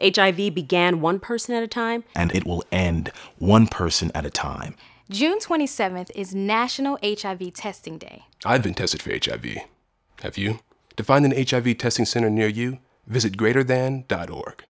HIV began one person at a time, and it will end one person at a time. June 27th is National HIV Testing Day. I've been tested for HIV. Have you? To find an HIV testing center near you, visit greaterthan.org.